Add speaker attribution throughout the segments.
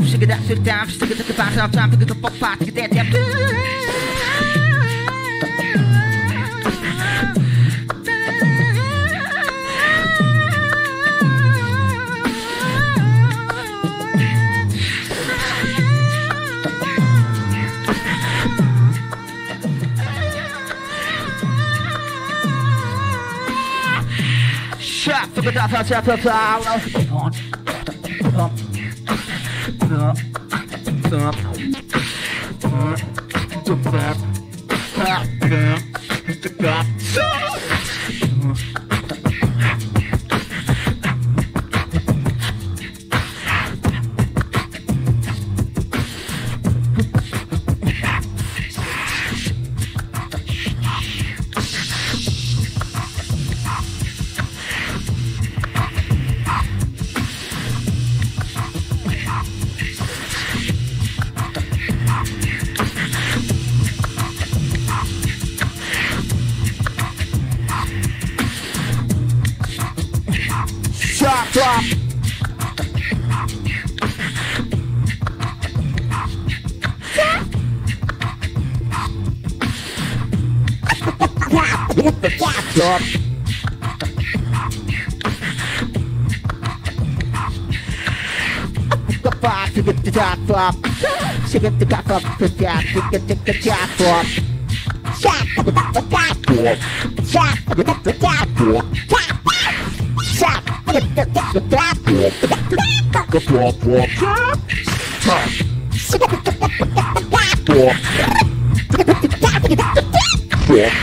Speaker 1: Shake it up, shake it down, shake sugar took a bath, now time to get the
Speaker 2: fuck back, get that damn. Shut up, forget that, that's up, that's out. the jack, the jack, the jack off. Jack, the jack, the jack off. Jack, the jack, the jack off. Jack, the jack, the jack off. Jack, the jack, the jack off. Jack, the jack, the jack off. Yeah.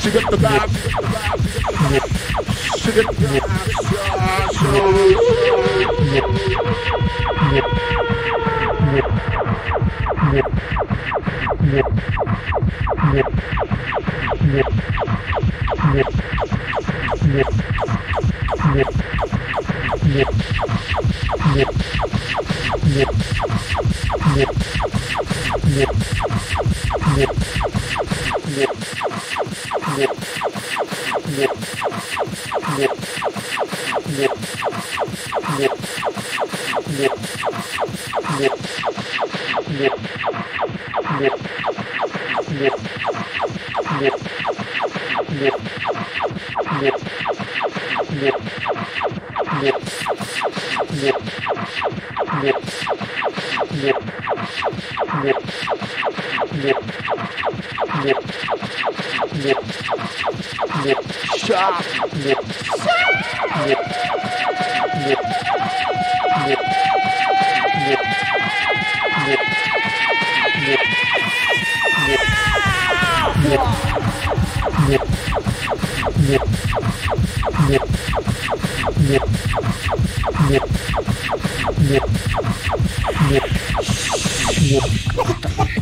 Speaker 2: She got the back. She got the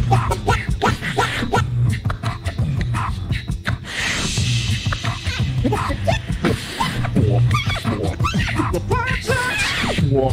Speaker 2: Yeah. Whoa.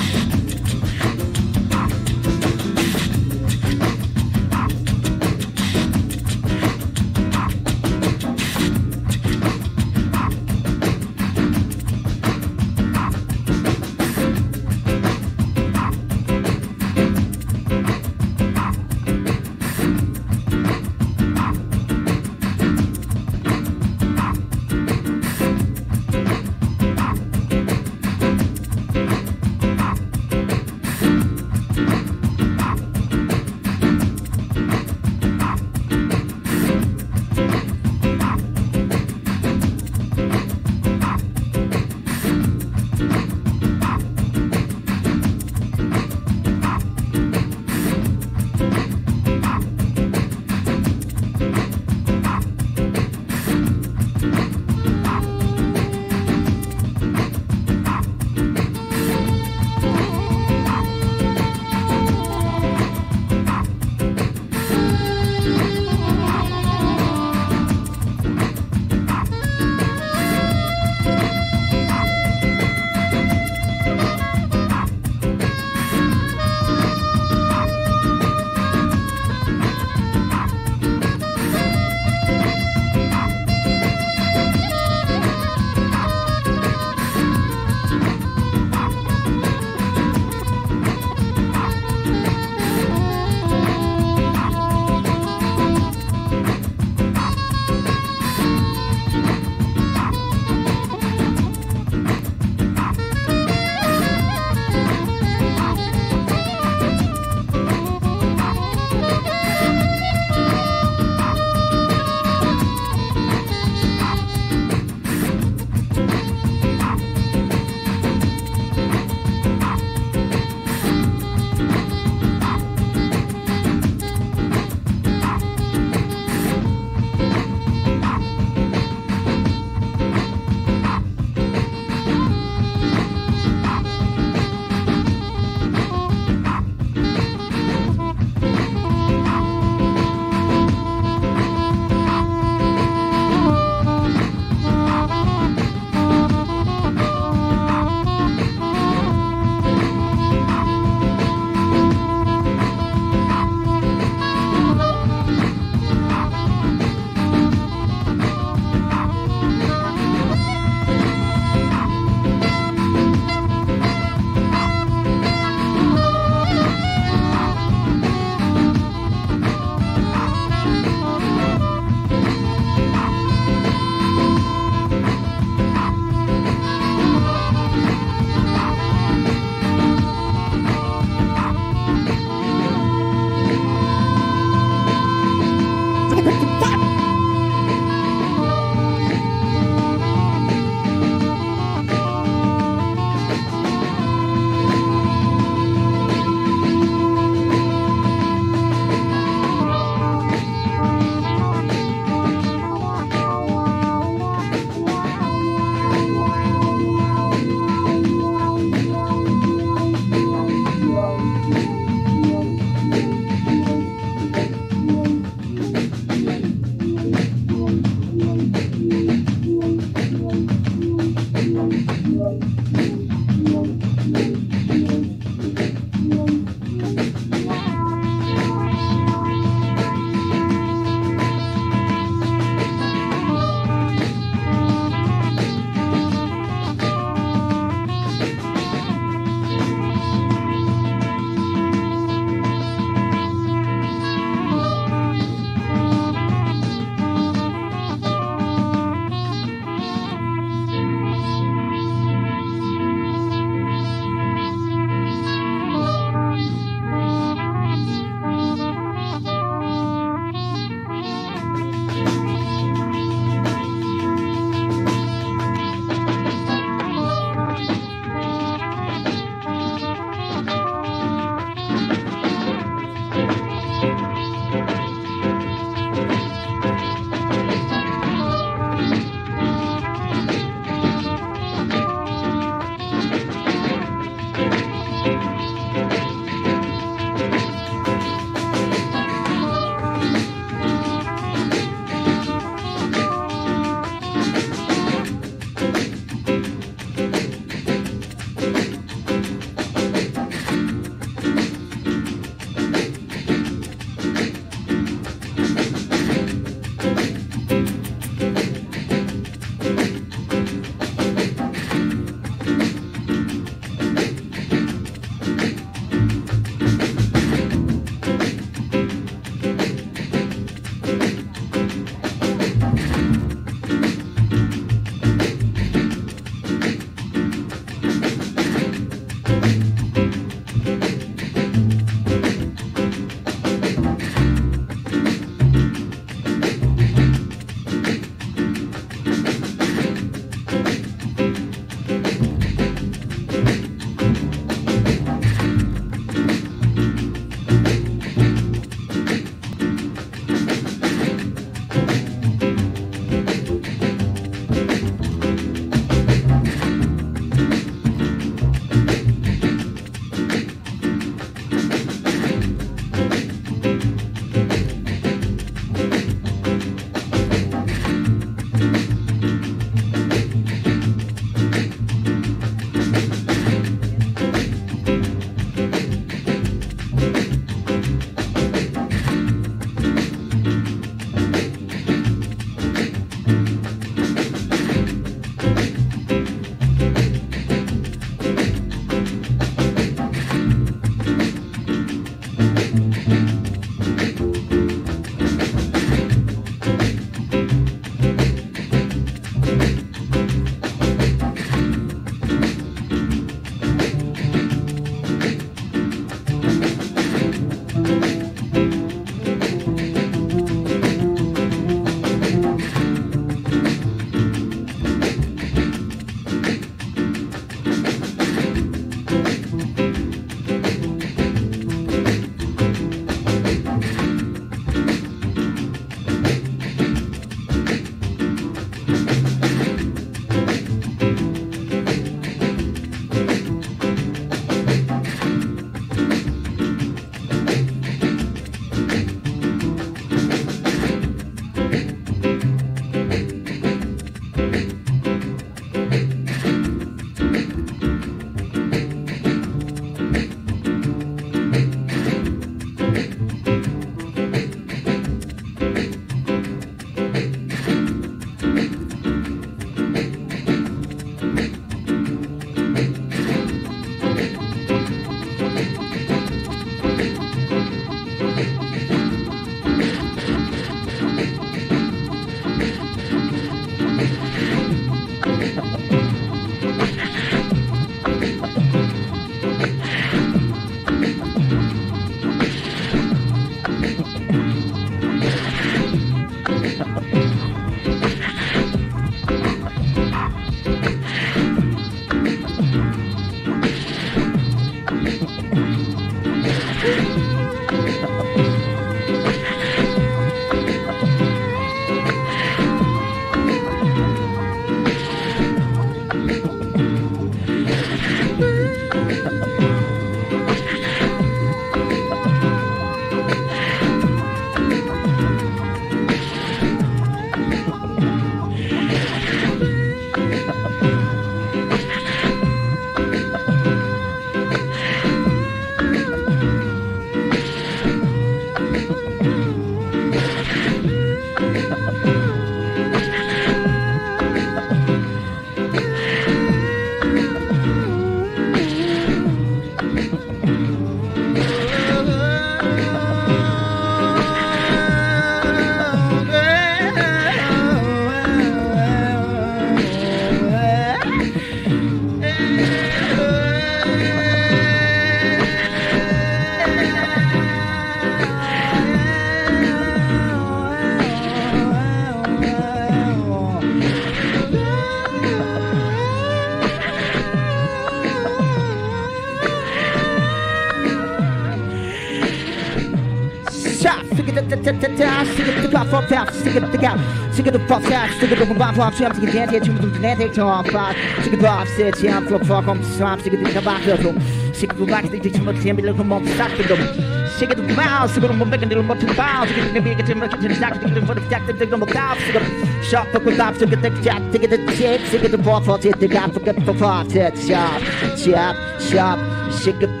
Speaker 2: Shake it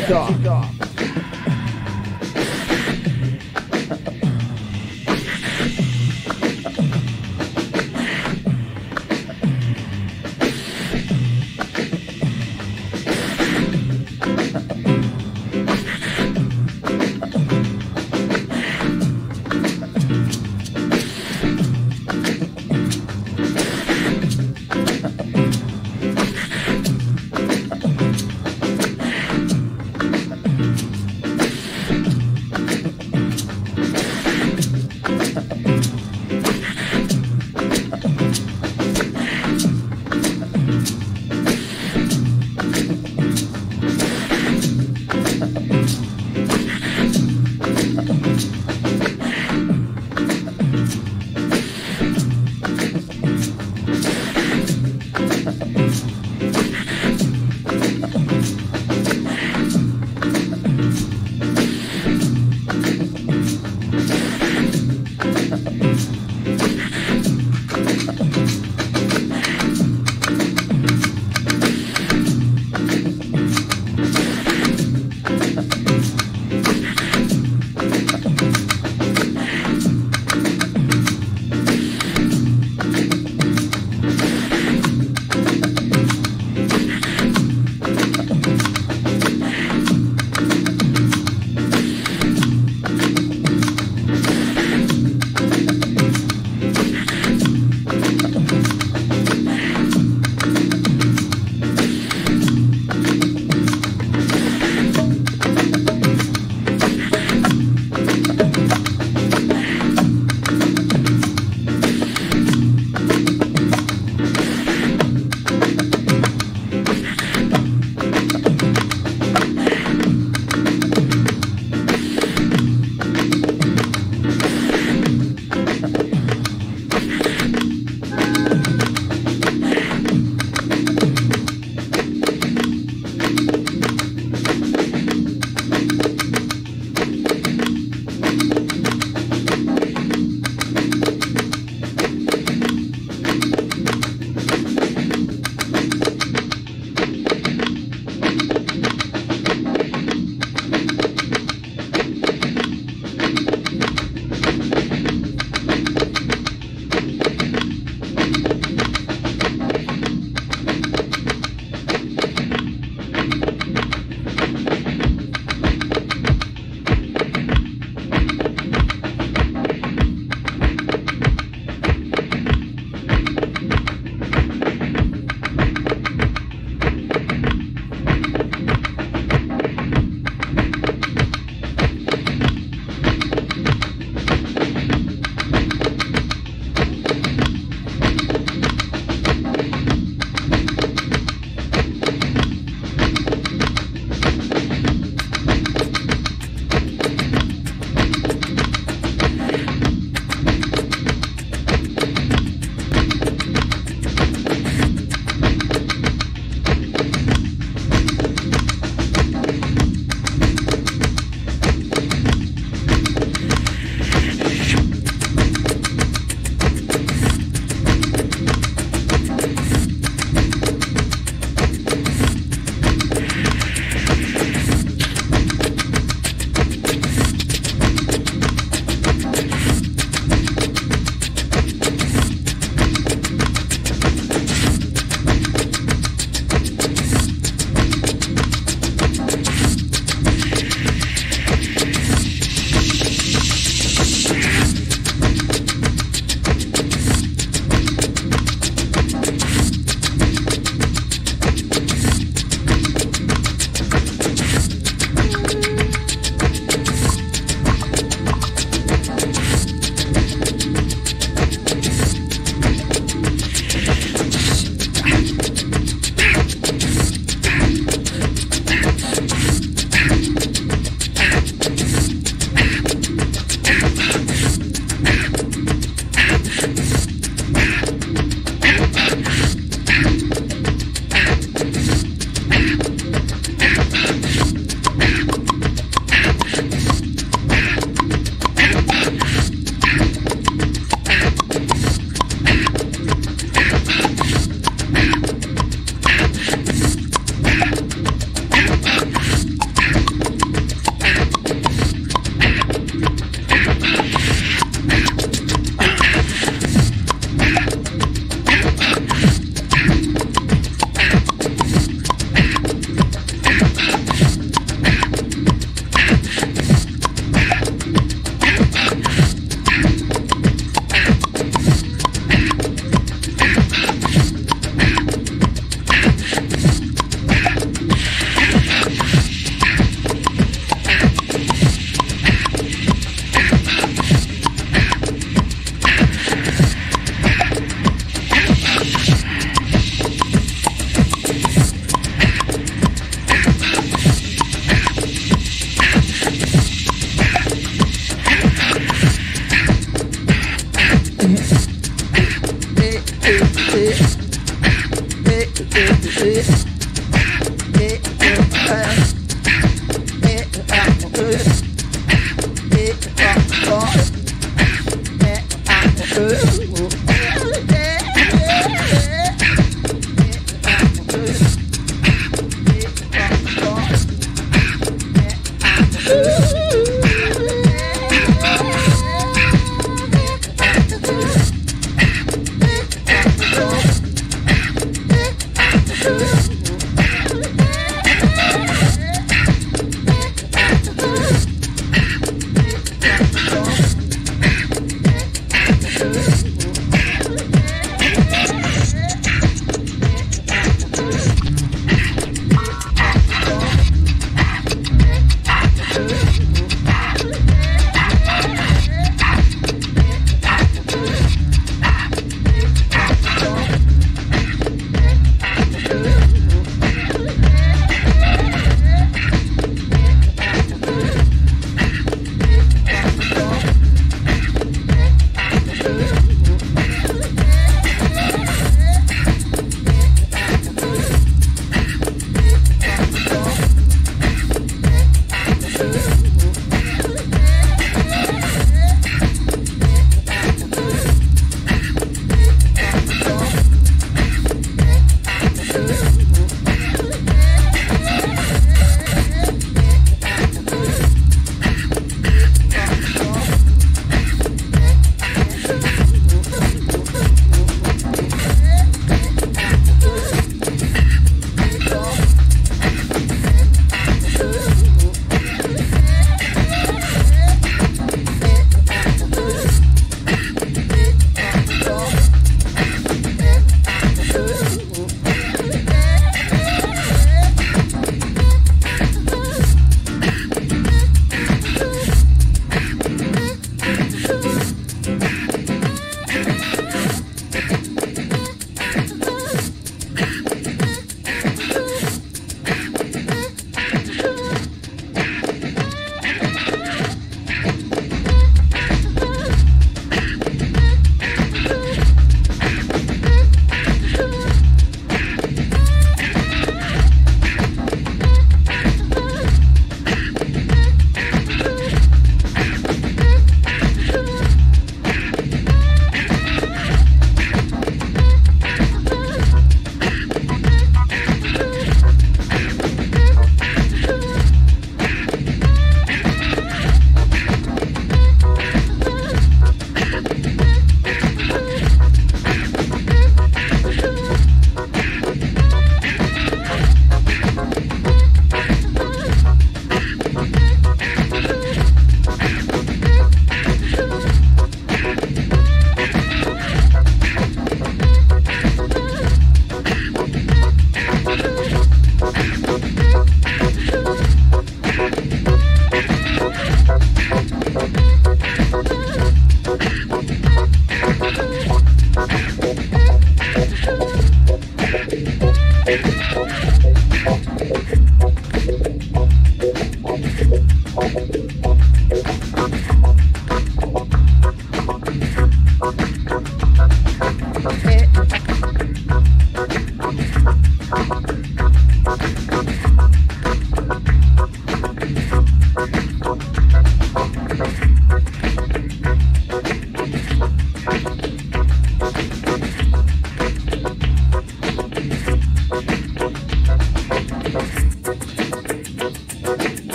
Speaker 2: Dog. Off.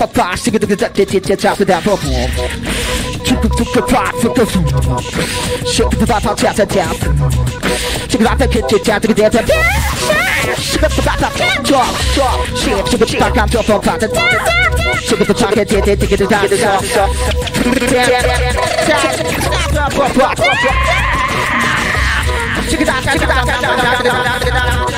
Speaker 2: Off, stick it the top, get get top of that perform. Took it, took it, pop, took it, shake the vibe, pop. Check it out, take it, down, take it, down, down. Shake the vibe, pop, drop, drop, shake, shake it, back, I'm drop, pop, pop, down. Shake it, the get it, it, it, pop, pop, pop. It it it check it out, check it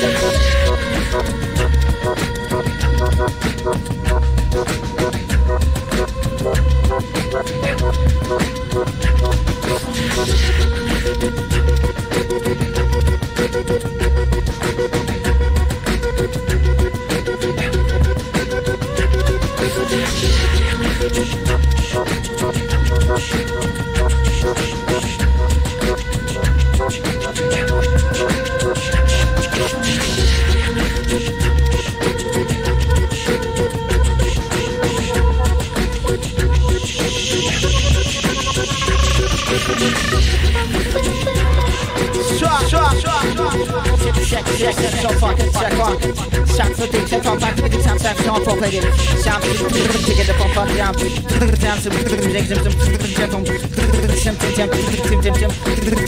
Speaker 2: check,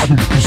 Speaker 2: That's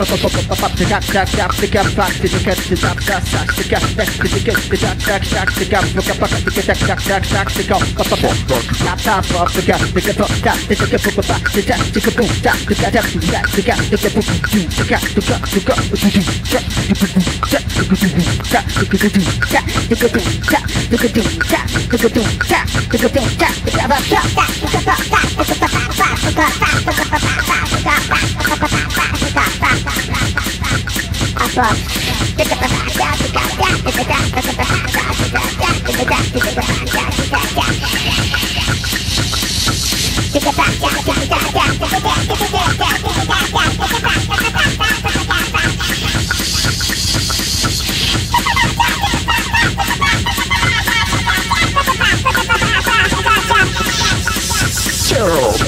Speaker 2: Bye. Cheryl.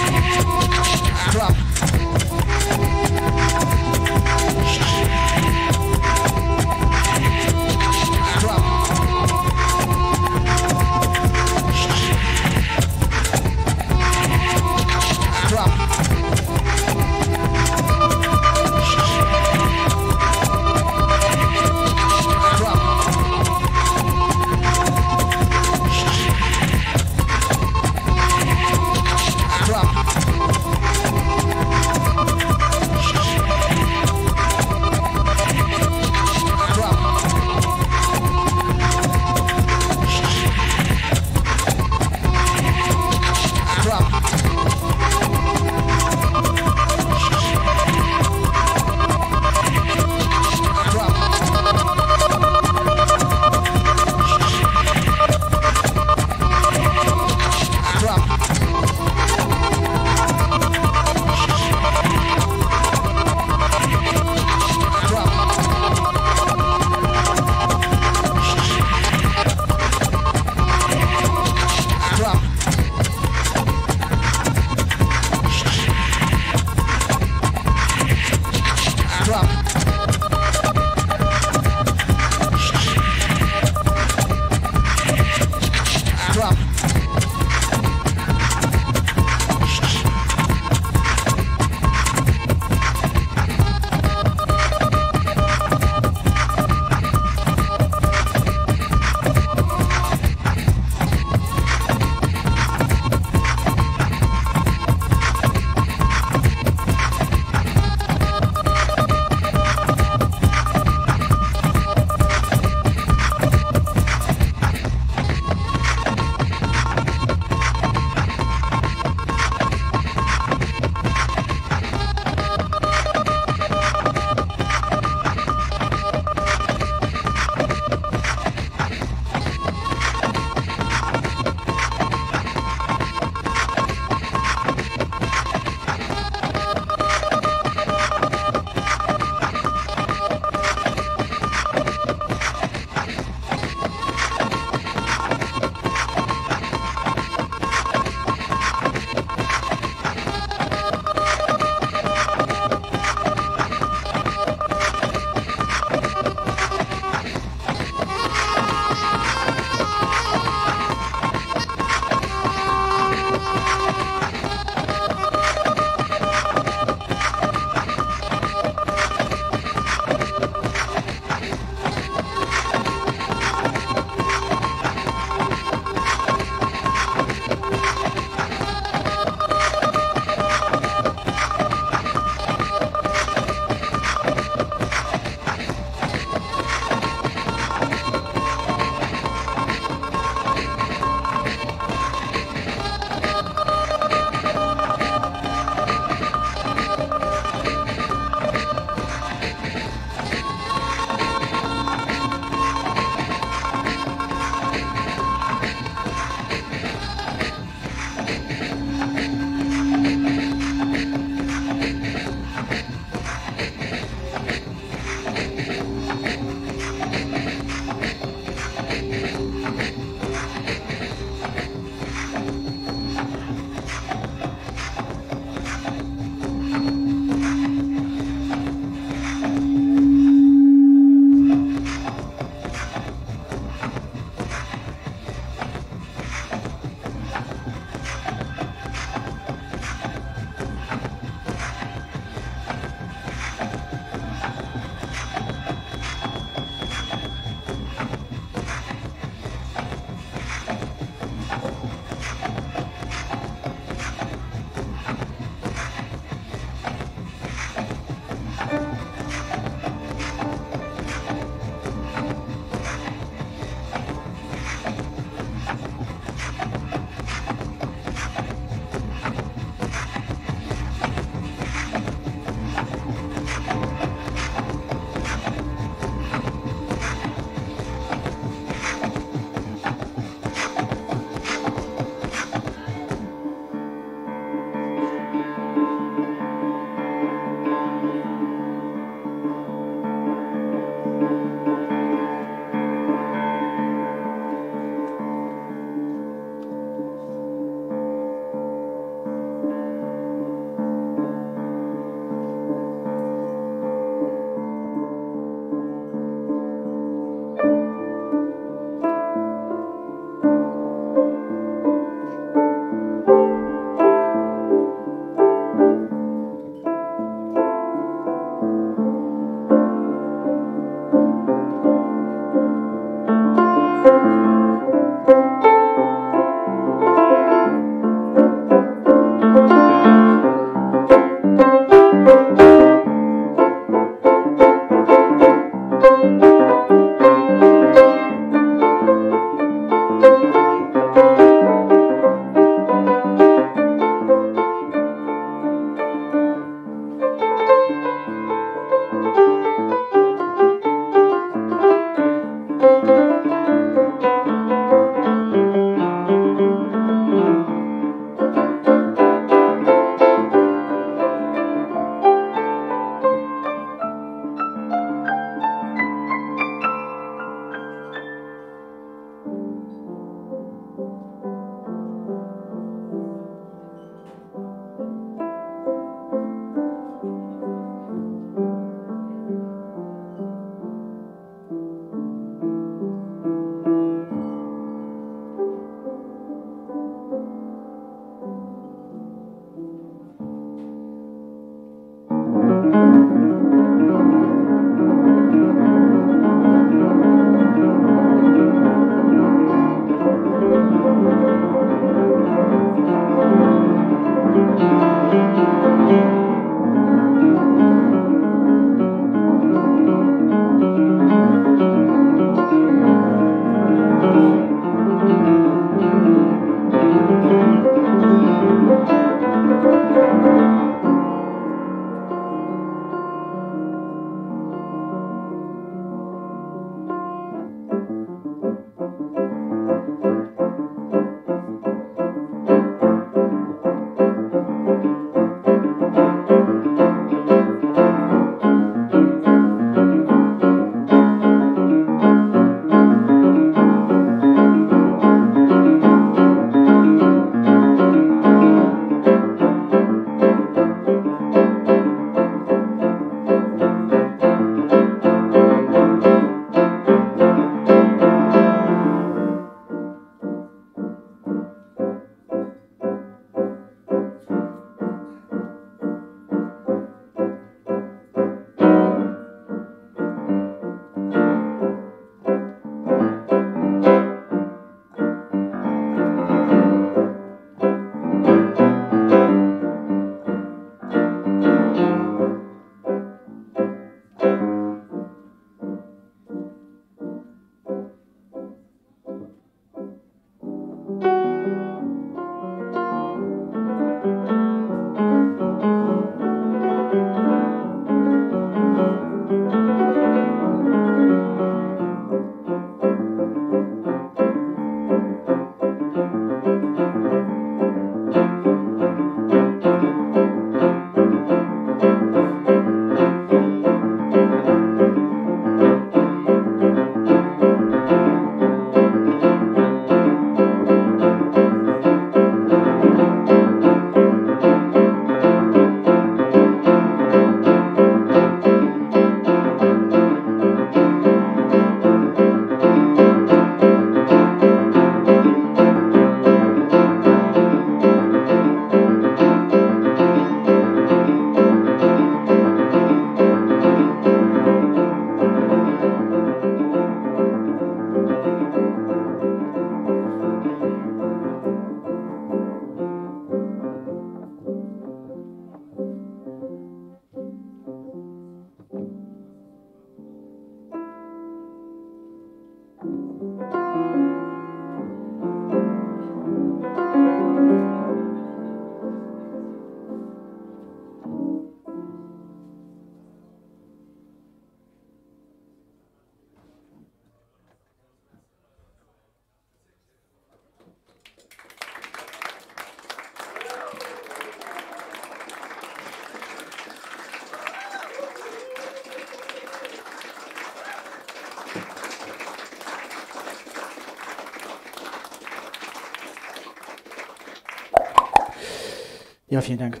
Speaker 2: Ja, vielen Dank.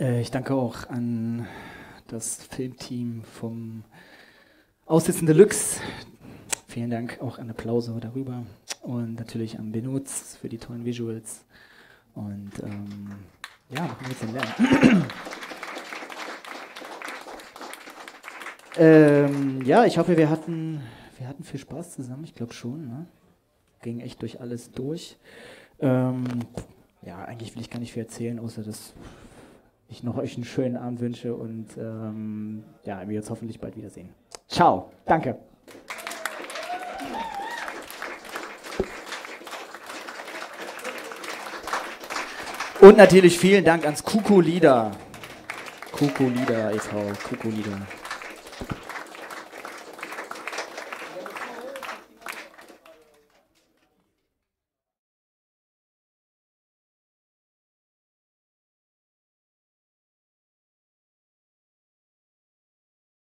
Speaker 2: Äh, ich danke auch an das Filmteam vom Aussitzen Deluxe. Vielen Dank auch an Applause darüber. Und natürlich an Benutz für die tollen Visuals. Und ähm, ja, noch ein bisschen lernen. ähm, ja, ich hoffe, wir hatten, wir hatten viel Spaß zusammen. Ich glaube schon. Ne? Ging echt durch alles durch. Ähm, ja, eigentlich will ich gar nicht viel erzählen, außer dass ich noch euch einen schönen Abend wünsche und ähm, ja, wir uns hoffentlich bald wiedersehen. Ciao, danke. Und natürlich vielen Dank ans Kuku Lieder. Kuku Lieder e.V. Kuku Lieder.